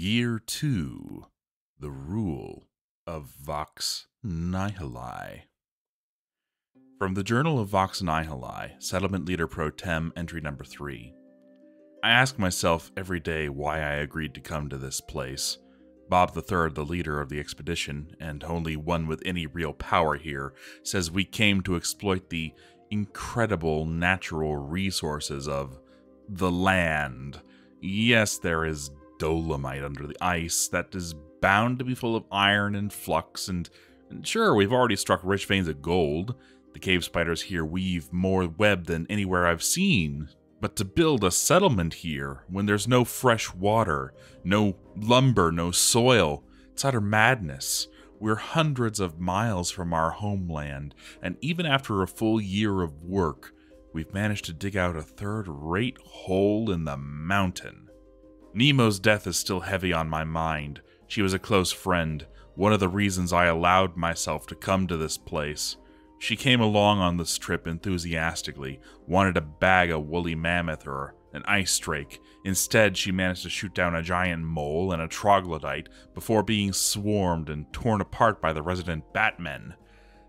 Year 2 The Rule of Vox Nihili. From the Journal of Vox Nihili, Settlement Leader Pro Tem, entry number 3. I ask myself every day why I agreed to come to this place. Bob III, the leader of the expedition, and only one with any real power here, says we came to exploit the incredible natural resources of the land. Yes, there is dolomite under the ice that is bound to be full of iron and flux, and, and sure, we've already struck rich veins of gold. The cave spiders here weave more web than anywhere I've seen. But to build a settlement here, when there's no fresh water, no lumber, no soil, it's utter madness. We're hundreds of miles from our homeland, and even after a full year of work, we've managed to dig out a third rate hole in the mountain. Nemo's death is still heavy on my mind. She was a close friend, one of the reasons I allowed myself to come to this place. She came along on this trip enthusiastically, wanted to bag a woolly mammoth or an ice drake. Instead, she managed to shoot down a giant mole and a troglodyte before being swarmed and torn apart by the resident Batmen.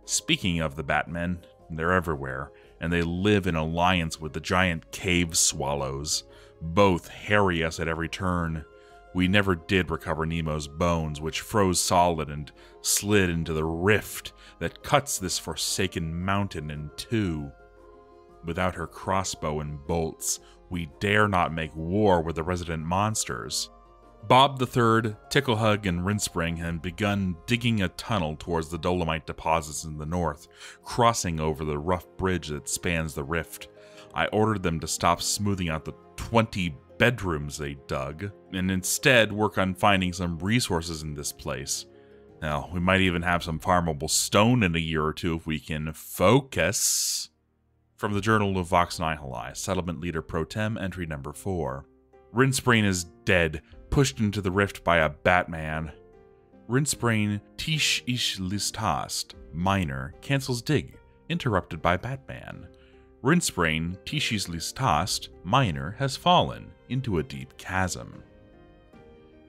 Speaking of the Batmen, they're everywhere, and they live in alliance with the giant cave swallows. Both harry us at every turn. We never did recover Nemo's bones, which froze solid and slid into the rift that cuts this forsaken mountain in two. Without her crossbow and bolts, we dare not make war with the resident monsters. Bob the III, Ticklehug, and Rinsbrain had begun digging a tunnel towards the dolomite deposits in the north, crossing over the rough bridge that spans the rift. I ordered them to stop smoothing out the 20 bedrooms they dug, and instead work on finding some resources in this place. Now, we might even have some farmable stone in a year or two if we can focus. From the Journal of Vox Nihili, Settlement Leader Pro Tem, entry number 4. Rinsbrain is dead, pushed into the rift by a Batman. Rinsbrain Tish Ish Listast, minor, cancels dig, interrupted by Batman. Rinsbrain Tish's Listast, minor, has fallen into a deep chasm.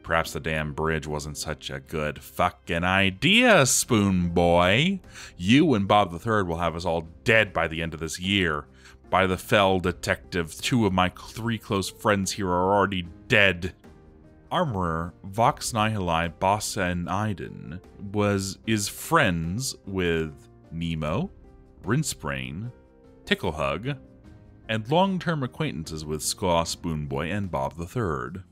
Perhaps the damn bridge wasn't such a good fucking idea, Spoon Boy. You and Bob III will have us all dead by the end of this year. By the fell detective, two of my three close friends here are already dead. Armorer Vox Nihili Bossa Iden was is friends with Nemo, Rinsbrain, Ticklehug, and long-term acquaintances with Skaw Spoonboy and Bob III.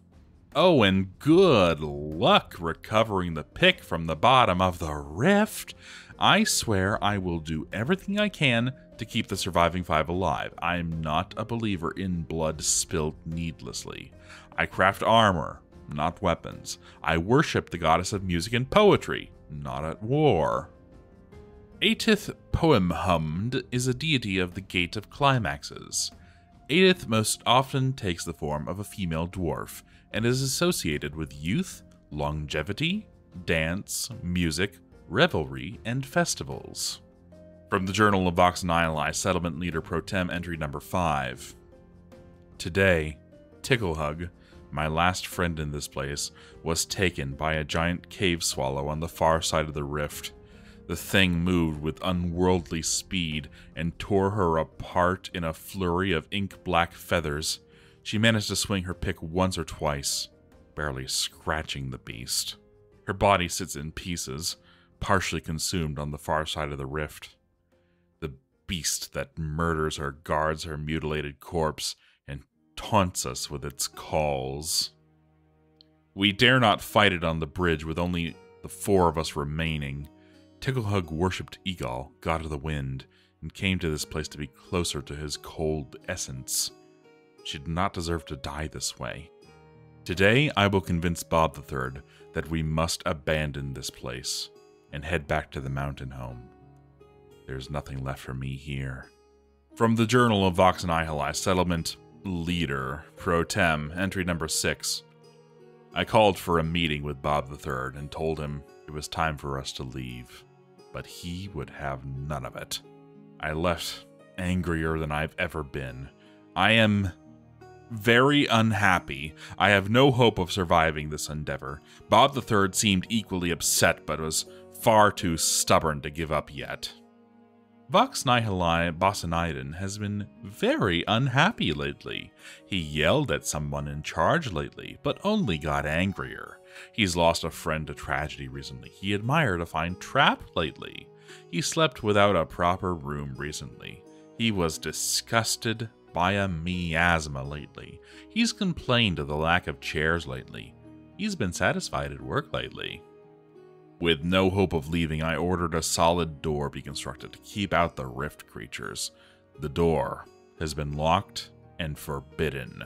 Oh, and good luck recovering the pick from the bottom of the rift. I swear I will do everything I can to keep the surviving five alive. I am not a believer in blood spilt needlessly. I craft armor, not weapons. I worship the goddess of music and poetry, not at war. Aetith Poemhumd is a deity of the Gate of Climaxes. Aetith most often takes the form of a female dwarf and is associated with youth, longevity, dance, music, revelry, and festivals. From the Journal of Vox Nihili, Settlement Leader Pro Tem, entry number 5. Today, Ticklehug, my last friend in this place, was taken by a giant cave swallow on the far side of the rift. The thing moved with unworldly speed and tore her apart in a flurry of ink black feathers. She managed to swing her pick once or twice, barely scratching the beast. Her body sits in pieces, partially consumed on the far side of the rift. The beast that murders her guards her mutilated corpse and taunts us with its calls. We dare not fight it on the bridge with only the four of us remaining. Ticklehug worshipped Egal, god of the wind, and came to this place to be closer to his cold essence. She did not deserve to die this way. Today, I will convince Bob III that we must abandon this place and head back to the mountain home. There's nothing left for me here. From the Journal of Vox Nihili, Settlement Leader, Pro Tem, entry number 6. I called for a meeting with Bob III and told him it was time for us to leave but he would have none of it. I left angrier than I've ever been. I am very unhappy. I have no hope of surviving this endeavor. Bob the Third seemed equally upset, but was far too stubborn to give up yet. Vox Nihili Bossinaiden has been very unhappy lately. He yelled at someone in charge lately, but only got angrier. He's lost a friend to tragedy recently. He admired a fine trap lately. He slept without a proper room recently. He was disgusted by a miasma lately. He's complained of the lack of chairs lately. He's been satisfied at work lately. With no hope of leaving, I ordered a solid door be constructed to keep out the rift creatures. The door has been locked and forbidden.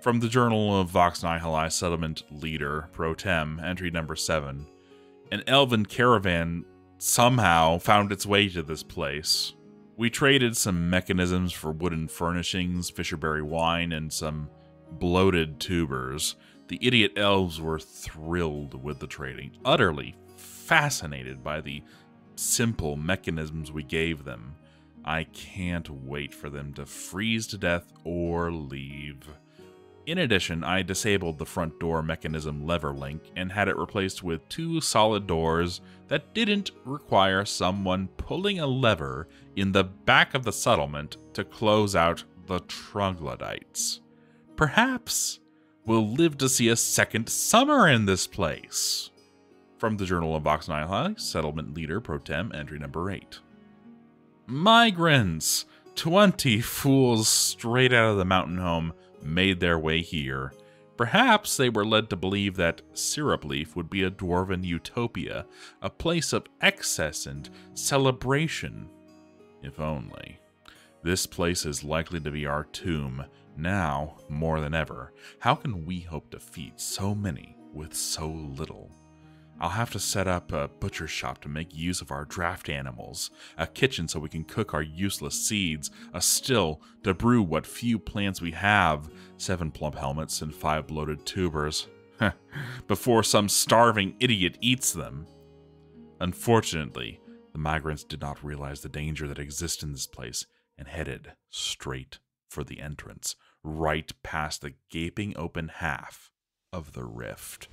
From the Journal of Vox Nihili Settlement Leader, Pro Tem, entry number 7. An elven caravan somehow found its way to this place. We traded some mechanisms for wooden furnishings, fisherberry wine, and some bloated tubers. The idiot elves were thrilled with the trading, utterly fascinated by the simple mechanisms we gave them. I can't wait for them to freeze to death or leave. In addition, I disabled the front door mechanism lever link and had it replaced with two solid doors that didn't require someone pulling a lever in the back of the settlement to close out the troglodytes. Perhaps we'll live to see a second summer in this place. From the Journal of Vox Nihili, Settlement Leader Pro Tem, entry number 8. Migrants! 20 fools straight out of the mountain home made their way here. Perhaps they were led to believe that Syrup Leaf would be a dwarven utopia, a place of excess and celebration. If only. This place is likely to be our tomb, now, more than ever, how can we hope to feed so many with so little? I'll have to set up a butcher shop to make use of our draft animals, a kitchen so we can cook our useless seeds, a still to brew what few plants we have, seven plump helmets and five bloated tubers, before some starving idiot eats them. Unfortunately, the migrants did not realize the danger that exists in this place and headed straight for the entrance, right past the gaping open half of the rift.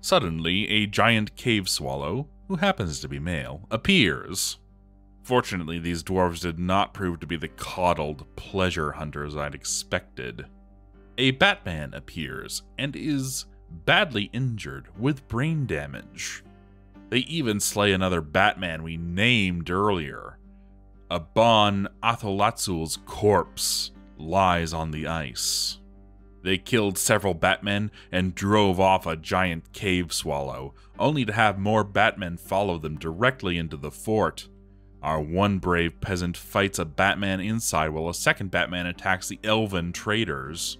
Suddenly, a giant cave swallow, who happens to be male, appears. Fortunately, these dwarves did not prove to be the coddled pleasure hunters I'd expected. A Batman appears and is badly injured with brain damage. They even slay another Batman we named earlier. Aban Atholatsul's corpse lies on the ice. They killed several Batmen and drove off a giant cave swallow, only to have more Batmen follow them directly into the fort. Our one brave peasant fights a Batman inside while a second Batman attacks the elven traders.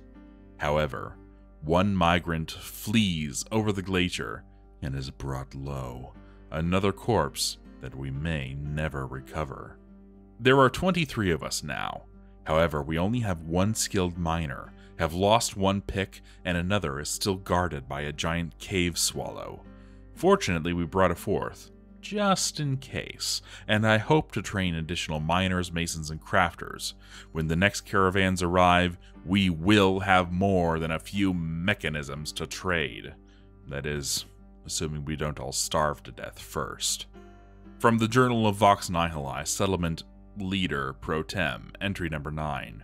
However, one migrant flees over the glacier and is brought low, another corpse that we may never recover. There are 23 of us now. However, we only have one skilled miner, have lost one pick, and another is still guarded by a giant cave swallow. Fortunately, we brought a fourth, just in case, and I hope to train additional miners, masons, and crafters. When the next caravans arrive, we will have more than a few mechanisms to trade. That is, assuming we don't all starve to death first. From the Journal of Vox Nihili, Settlement Leader Pro Tem, entry number 9.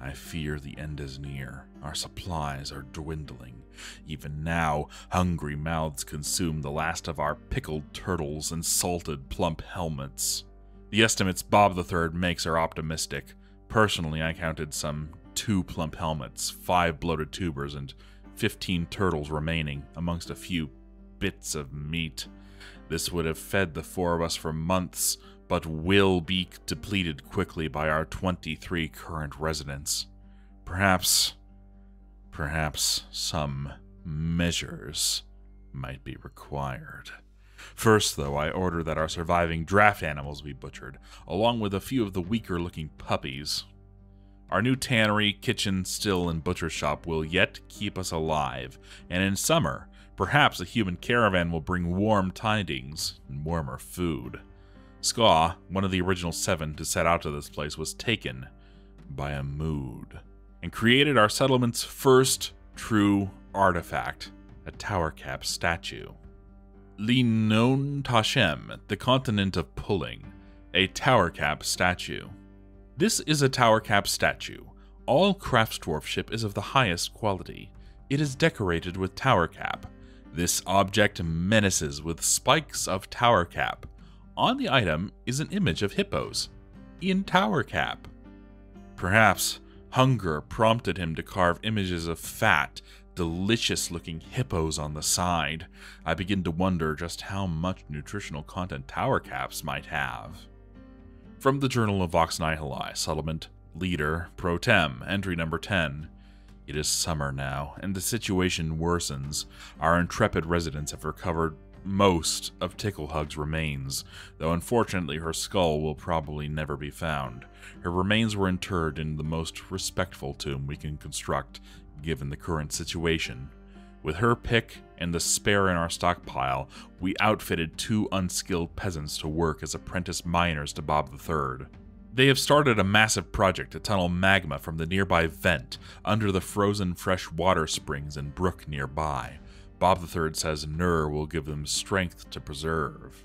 I fear the end is near. Our supplies are dwindling. Even now, hungry mouths consume the last of our pickled turtles and salted plump helmets. The estimates Bob the Third makes are optimistic. Personally, I counted some two plump helmets, five bloated tubers, and 15 turtles remaining, amongst a few bits of meat. This would have fed the four of us for months, but will be depleted quickly by our 23 current residents. Perhaps, perhaps some measures might be required. First, though, I order that our surviving draft animals be butchered, along with a few of the weaker looking puppies. Our new tannery, kitchen, still, and butcher shop will yet keep us alive, and in summer, perhaps a human caravan will bring warm tidings and warmer food. Skaw, one of the original seven to set out to this place, was taken by a mood. and created our settlement's first true artifact, a tower cap statue. Linon Tashem, the continent of pulling, a tower cap statue. This is a tower cap statue. All craftsdwarfship is of the highest quality. It is decorated with tower cap. This object menaces with spikes of tower cap. On the item is an image of hippos in tower cap. Perhaps hunger prompted him to carve images of fat, delicious looking hippos on the side. I begin to wonder just how much nutritional content tower caps might have. From the Journal of Vox Nihili, Settlement Leader Pro Tem, entry number 10. It is summer now, and the situation worsens. Our intrepid residents have recovered most of Ticklehug's remains, though unfortunately her skull will probably never be found. Her remains were interred in the most respectful tomb we can construct, given the current situation. With her pick and the spare in our stockpile, we outfitted two unskilled peasants to work as apprentice miners to Bob III. They have started a massive project to tunnel magma from the nearby vent under the frozen fresh water springs and brook nearby. Bob III says Nur will give them strength to preserve.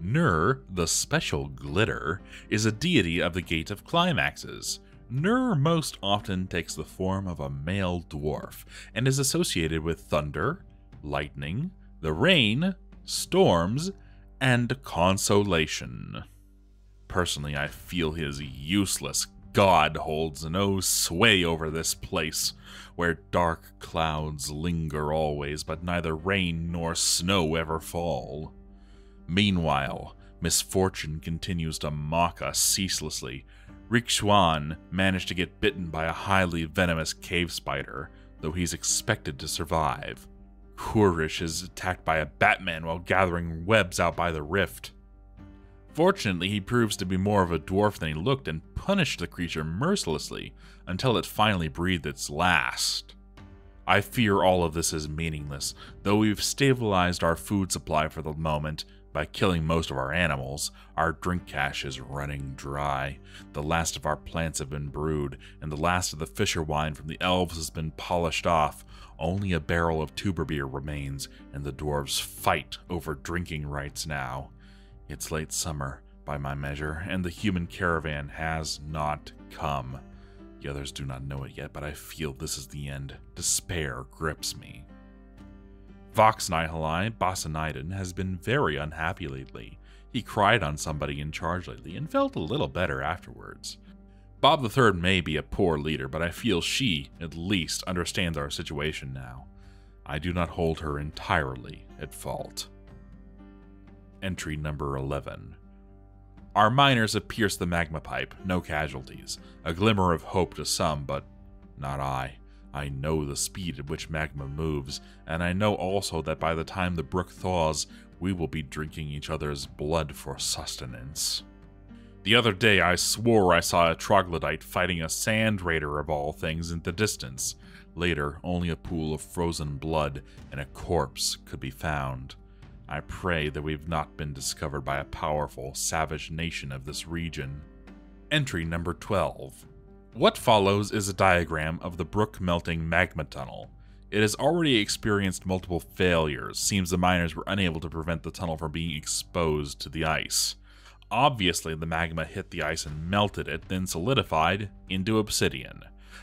Nur, the special glitter, is a deity of the Gate of Climaxes. Nur most often takes the form of a male dwarf and is associated with thunder, lightning, the rain, storms, and consolation. Personally, I feel his useless God holds no sway over this place, where dark clouds linger always, but neither rain nor snow ever fall. Meanwhile, misfortune continues to mock us ceaselessly. Rixuan managed to get bitten by a highly venomous cave spider, though he's expected to survive. Kurish is attacked by a Batman while gathering webs out by the rift. Fortunately, he proves to be more of a dwarf than he looked and punished the creature mercilessly until it finally breathed its last. I fear all of this is meaningless, though we've stabilized our food supply for the moment by killing most of our animals. Our drink cache is running dry. The last of our plants have been brewed, and the last of the fisher wine from the elves has been polished off. Only a barrel of tuber beer remains, and the dwarves fight over drinking rights now. It's late summer, by my measure, and the human caravan has not come. The others do not know it yet, but I feel this is the end. Despair grips me. Vox Nihili, Bossanaiden, has been very unhappy lately. He cried on somebody in charge lately and felt a little better afterwards. Bob III may be a poor leader, but I feel she, at least, understands our situation now. I do not hold her entirely at fault entry number 11. Our miners have pierced the magma pipe, no casualties. A glimmer of hope to some, but not I. I know the speed at which magma moves, and I know also that by the time the brook thaws, we will be drinking each other's blood for sustenance. The other day I swore I saw a troglodyte fighting a sand raider of all things in the distance. Later, only a pool of frozen blood and a corpse could be found. I pray that we've not been discovered by a powerful, savage nation of this region. Entry number 12. What follows is a diagram of the brook melting magma tunnel. It has already experienced multiple failures. Seems the miners were unable to prevent the tunnel from being exposed to the ice. Obviously, the magma hit the ice and melted it, then solidified into obsidian.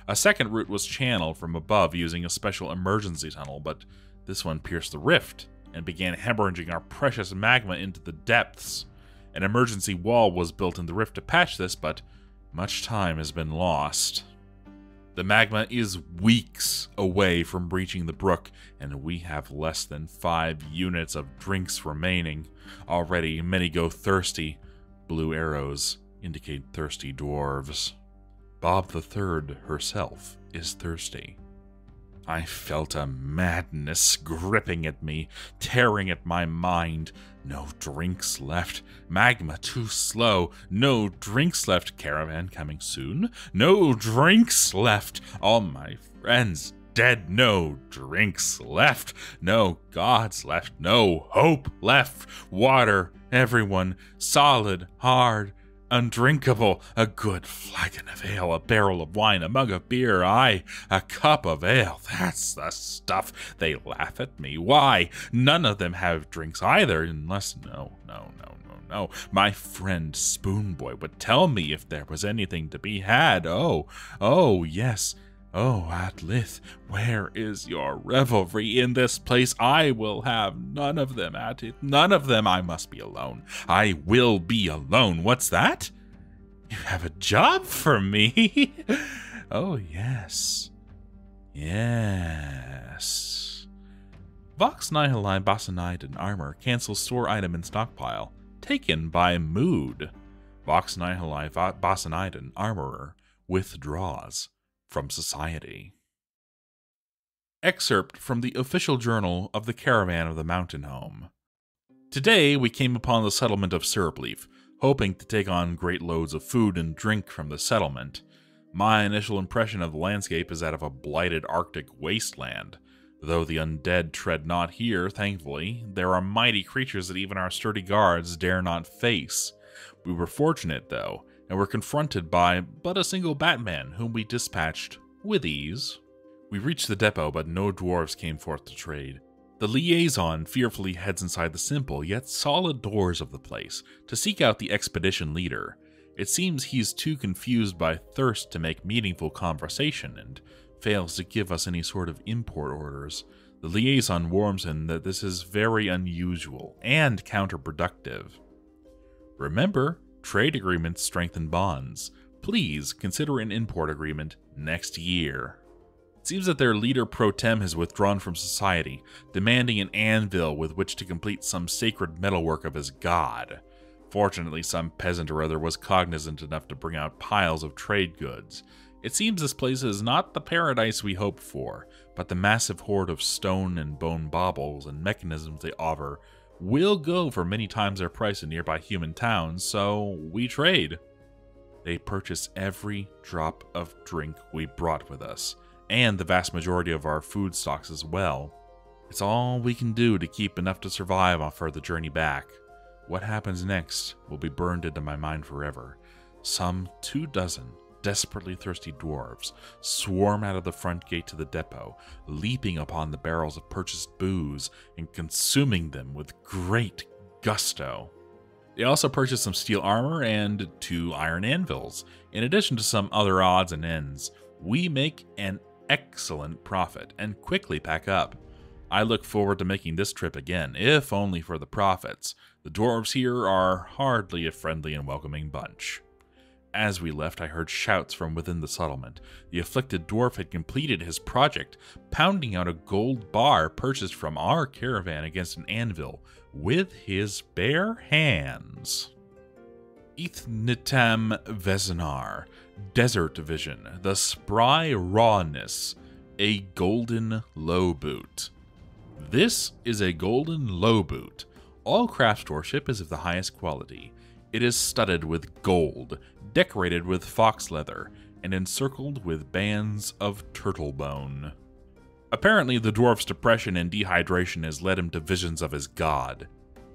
A second route was channeled from above using a special emergency tunnel, but this one pierced the rift and began hemorrhaging our precious magma into the depths. An emergency wall was built in the rift to patch this, but much time has been lost. The magma is weeks away from breaching the brook, and we have less than five units of drinks remaining. Already, many go thirsty. Blue arrows indicate thirsty dwarves. Bob the Third herself is thirsty. I felt a madness gripping at me, tearing at my mind. No drinks left. Magma too slow. No drinks left. Caravan coming soon. No drinks left. All my friends dead. No drinks left. No gods left. No hope left. Water. Everyone solid, hard, undrinkable, a good flagon of ale, a barrel of wine, a mug of beer, aye, a cup of ale. That's the stuff. They laugh at me. Why? None of them have drinks either, unless no, no, no, no, no. My friend Spoonboy would tell me if there was anything to be had. Oh, oh, yes. Oh, Atlith, where is your revelry in this place? I will have none of them at it. None of them. I must be alone. I will be alone. What's that? You have a job for me? oh, yes. Yes. Vox Nihili Bossinaiden armor cancels store item in stockpile. Taken by Mood. Vox Nihili Bossinaiden armorer withdraws from society. Excerpt from the official journal of the Caravan of the Mountain Home. Today we came upon the settlement of Syrupleaf, hoping to take on great loads of food and drink from the settlement. My initial impression of the landscape is that of a blighted Arctic wasteland. Though the undead tread not here, thankfully, there are mighty creatures that even our sturdy guards dare not face. We were fortunate, though, and were confronted by but a single Batman, whom we dispatched with ease. We reached the depot, but no dwarves came forth to trade. The liaison fearfully heads inside the simple yet solid doors of the place to seek out the expedition leader. It seems he's too confused by thirst to make meaningful conversation and fails to give us any sort of import orders. The liaison warns him that this is very unusual and counterproductive. Remember, Trade agreements strengthen bonds. Please consider an import agreement next year. It seems that their leader pro tem has withdrawn from society, demanding an anvil with which to complete some sacred metalwork of his god. Fortunately, some peasant or other was cognizant enough to bring out piles of trade goods. It seems this place is not the paradise we hoped for, but the massive hoard of stone and bone baubles and mechanisms they offer will go for many times their price in nearby human towns, so we trade. They purchase every drop of drink we brought with us, and the vast majority of our food stocks as well. It's all we can do to keep enough to survive on further journey back. What happens next will be burned into my mind forever. Some two dozen desperately thirsty dwarves swarm out of the front gate to the depot, leaping upon the barrels of purchased booze and consuming them with great gusto. They also purchase some steel armor and two iron anvils, in addition to some other odds and ends. We make an excellent profit and quickly pack up. I look forward to making this trip again, if only for the profits. The dwarves here are hardly a friendly and welcoming bunch. As we left, I heard shouts from within the settlement. The afflicted dwarf had completed his project, pounding out a gold bar purchased from our caravan against an anvil with his bare hands. Ethnitam Vezinar, Desert Vision, the Spry Rawness, a golden low boot. This is a golden low boot. All craftsdwarfship is of the highest quality. It is studded with gold, decorated with fox leather, and encircled with bands of turtle bone. Apparently, the dwarf's depression and dehydration has led him to visions of his god.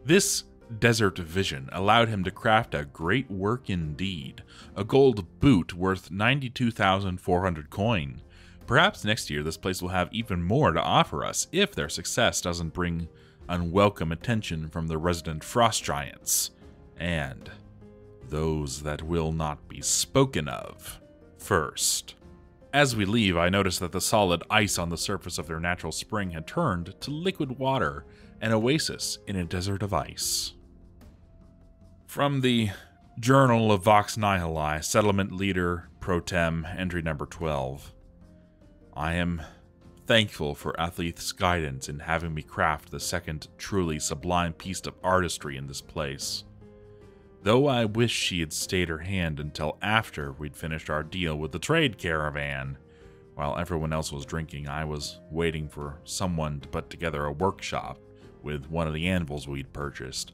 This desert vision allowed him to craft a great work indeed a gold boot worth 92,400 coin. Perhaps next year this place will have even more to offer us if their success doesn't bring unwelcome attention from the resident frost giants. And those that will not be spoken of first. As we leave, I notice that the solid ice on the surface of their natural spring had turned to liquid water, an oasis in a desert of ice. From the Journal of Vox Nihili, Settlement Leader Pro Tem, entry number 12. I am thankful for Athleith's guidance in having me craft the second truly sublime piece of artistry in this place though I wish she had stayed her hand until after we'd finished our deal with the trade caravan. While everyone else was drinking, I was waiting for someone to put together a workshop with one of the anvils we'd purchased.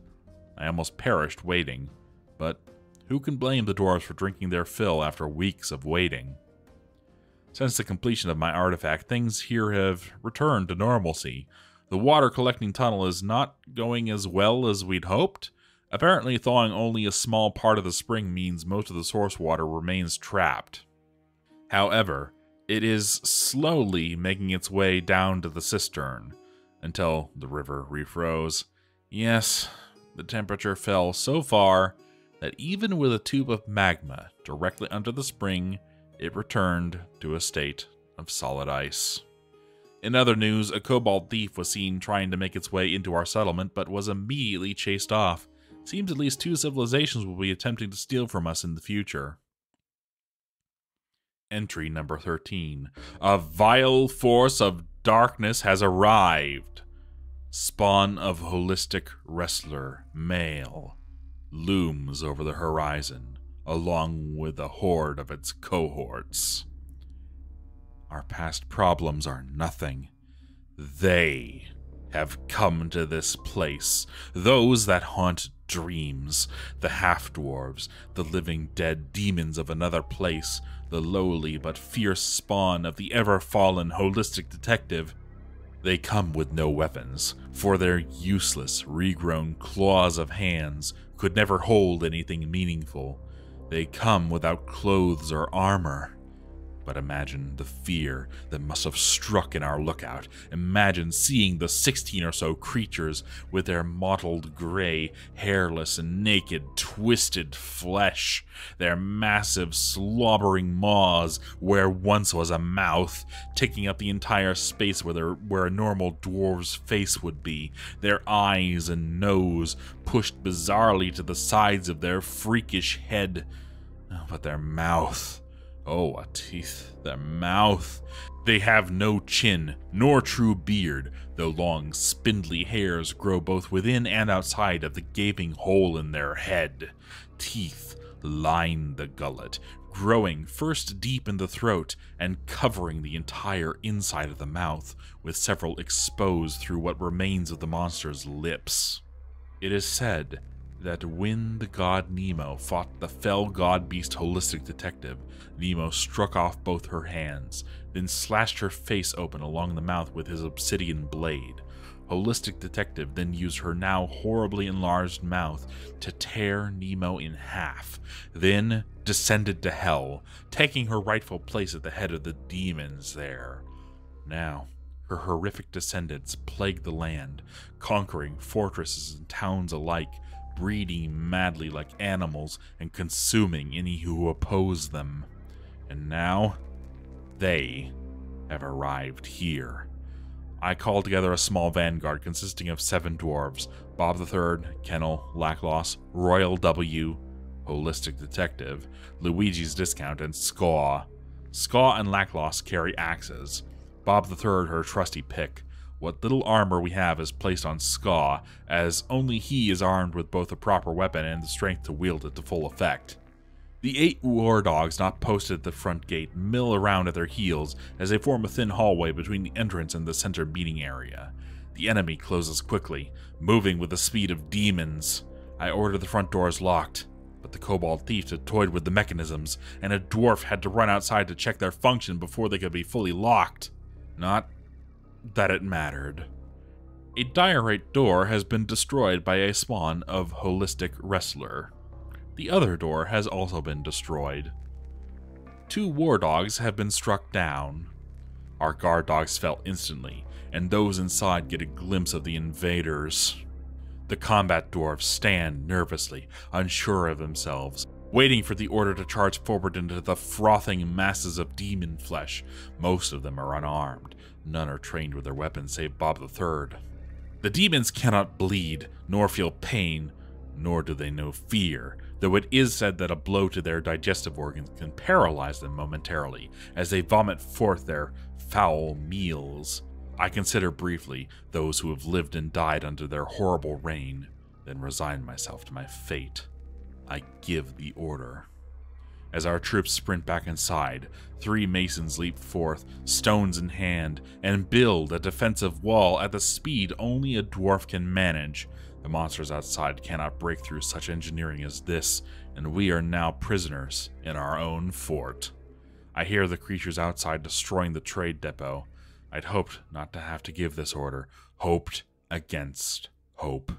I almost perished waiting, but who can blame the dwarves for drinking their fill after weeks of waiting? Since the completion of my artifact, things here have returned to normalcy. The water collecting tunnel is not going as well as we'd hoped, Apparently, thawing only a small part of the spring means most of the source water remains trapped. However, it is slowly making its way down to the cistern until the river refroze. Yes, the temperature fell so far that even with a tube of magma directly under the spring, it returned to a state of solid ice. In other news, a kobold thief was seen trying to make its way into our settlement, but was immediately chased off. Seems at least two civilizations will be attempting to steal from us in the future. Entry number 13. A vile force of darkness has arrived. Spawn of holistic wrestler, male, looms over the horizon, along with a horde of its cohorts. Our past problems are nothing. They have come to this place. Those that haunt dreams, the half dwarves, the living dead demons of another place, the lowly but fierce spawn of the ever fallen holistic detective. They come with no weapons, for their useless, regrown claws of hands could never hold anything meaningful. They come without clothes or armor. But imagine the fear that must have struck in our lookout. Imagine seeing the sixteen or so creatures with their mottled gray, hairless, and naked, twisted flesh, their massive, slobbering maws where once was a mouth, taking up the entire space where, there, where a normal dwarf's face would be, their eyes and nose pushed bizarrely to the sides of their freakish head. But their mouth Oh, a teeth, their mouth. They have no chin, nor true beard, though long, spindly hairs grow both within and outside of the gaping hole in their head. Teeth line the gullet, growing first deep in the throat and covering the entire inside of the mouth, with several exposed through what remains of the monster's lips. It is said that when the god Nemo fought the fell god beast holistic detective, Nemo struck off both her hands, then slashed her face open along the mouth with his obsidian blade. Holistic Detective then used her now horribly enlarged mouth to tear Nemo in half, then descended to hell, taking her rightful place at the head of the demons there. Now, her horrific descendants plagued the land, conquering fortresses and towns alike, breeding madly like animals and consuming any who oppose them. And now, they have arrived here. I called together a small vanguard consisting of seven dwarves Bob the Third, Kennel, Lackloss, Royal W, Holistic Detective, Luigi's Discount, and Skaw. Skaw and Lackloss carry axes. Bob the Third her trusty pick. What little armor we have is placed on Skaw, as only he is armed with both a proper weapon and the strength to wield it to full effect. The eight war dogs not posted at the front gate mill around at their heels as they form a thin hallway between the entrance and the center meeting area. The enemy closes quickly, moving with the speed of demons. I order the front doors locked, but the kobold thieves had toyed with the mechanisms, and a dwarf had to run outside to check their function before they could be fully locked. Not that it mattered. A diorite door has been destroyed by a spawn of Holistic Wrestler. The other door has also been destroyed. Two war dogs have been struck down. Our guard dogs fell instantly, and those inside get a glimpse of the invaders. The combat dwarves stand nervously, unsure of themselves, waiting for the order to charge forward into the frothing masses of demon flesh. Most of them are unarmed, None are trained with their weapons save Bob the Third. The demons cannot bleed, nor feel pain, nor do they know fear, though it is said that a blow to their digestive organs can paralyze them momentarily as they vomit forth their foul meals. I consider briefly those who have lived and died under their horrible reign, then resign myself to my fate. I give the order. As our troops sprint back inside, three masons leap forth, stones in hand, and build a defensive wall at the speed only a dwarf can manage. The monsters outside cannot break through such engineering as this, and we are now prisoners in our own fort. I hear the creatures outside destroying the trade depot. I'd hoped not to have to give this order. Hoped against hope.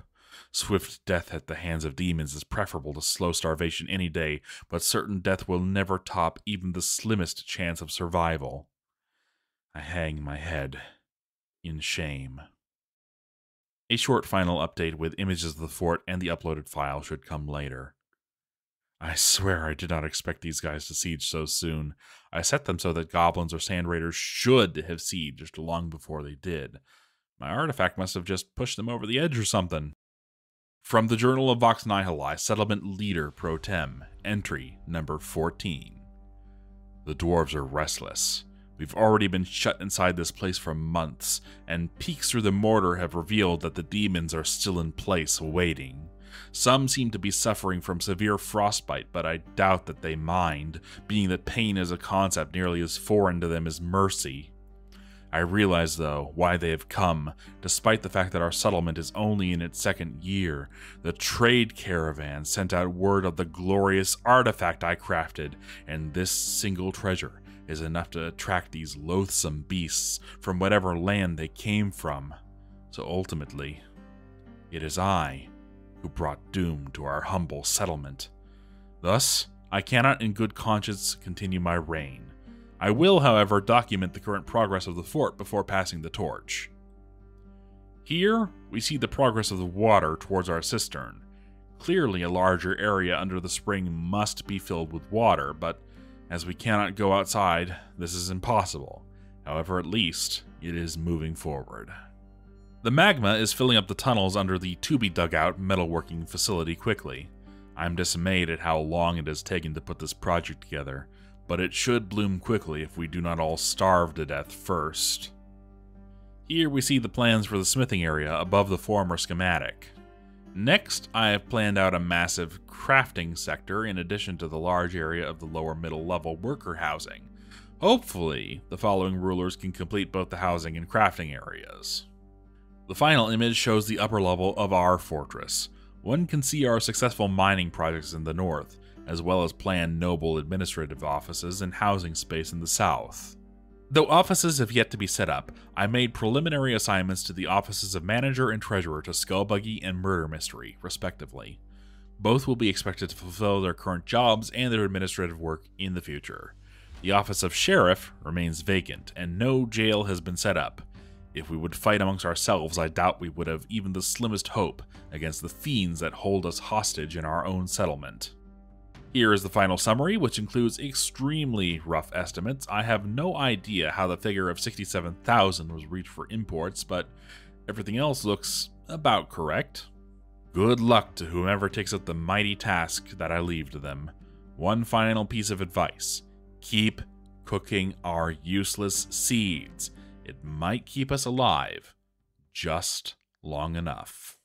Swift death at the hands of demons is preferable to slow starvation any day, but certain death will never top even the slimmest chance of survival. I hang my head in shame. A short final update with images of the fort and the uploaded file should come later. I swear I did not expect these guys to siege so soon. I set them so that goblins or sand raiders should have sieged just long before they did. My artifact must have just pushed them over the edge or something. From the Journal of Vox Nihili, Settlement Leader Pro Tem, entry number 14. The dwarves are restless. We've already been shut inside this place for months, and peeks through the mortar have revealed that the demons are still in place, waiting. Some seem to be suffering from severe frostbite, but I doubt that they mind, being that pain is a concept nearly as foreign to them as mercy. I realize, though, why they have come, despite the fact that our settlement is only in its second year. The trade caravan sent out word of the glorious artifact I crafted, and this single treasure is enough to attract these loathsome beasts from whatever land they came from. So ultimately, it is I who brought doom to our humble settlement. Thus, I cannot in good conscience continue my reign. I will, however, document the current progress of the fort before passing the torch. Here, we see the progress of the water towards our cistern. Clearly, a larger area under the spring must be filled with water, but as we cannot go outside, this is impossible. However, at least, it is moving forward. The magma is filling up the tunnels under the to be dug out metalworking facility quickly. I'm dismayed at how long it has taken to put this project together, but it should bloom quickly if we do not all starve to death first. Here we see the plans for the smithing area above the former schematic. Next, I have planned out a massive crafting sector in addition to the large area of the lower middle level worker housing. Hopefully, the following rulers can complete both the housing and crafting areas. The final image shows the upper level of our fortress. One can see our successful mining projects in the north, as well as planned noble administrative offices and housing space in the south. Though offices have yet to be set up, I made preliminary assignments to the offices of Manager and Treasurer to Skullbuggy and Murder Mystery, respectively. Both will be expected to fulfill their current jobs and their administrative work in the future. The office of Sheriff remains vacant, and no jail has been set up, if we would fight amongst ourselves, I doubt we would have even the slimmest hope against the fiends that hold us hostage in our own settlement. Here is the final summary, which includes extremely rough estimates. I have no idea how the figure of 67,000 was reached for imports, but everything else looks about correct. Good luck to whomever takes up the mighty task that I leave to them. One final piece of advice keep cooking our useless seeds. It might keep us alive just long enough.